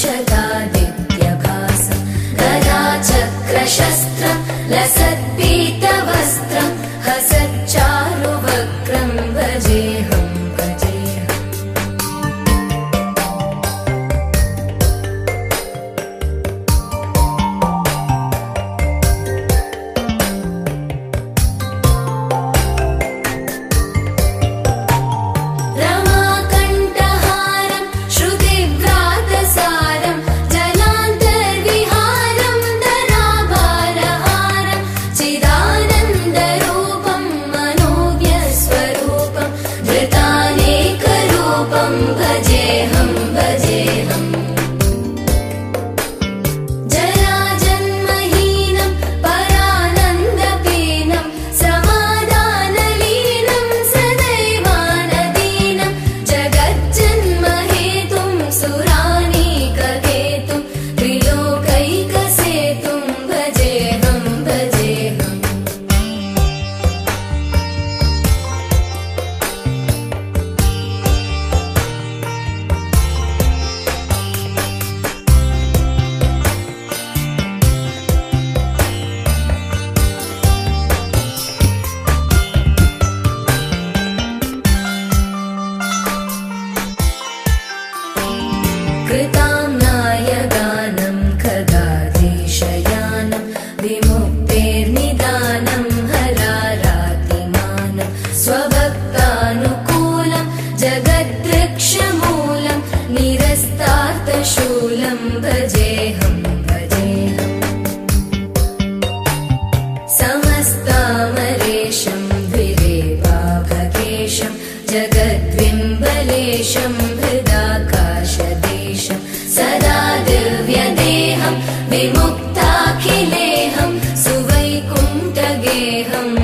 शतादित्यभासं गदा चक्रशस्त्र समस्तामलेशम्भिदेवाभगेशं जगद्विम्बलेशं हृदाकाशदेशम् सदा दव्यदेहम् विमुक्ताखिलेऽहं सुवैकुण्ठगेहम्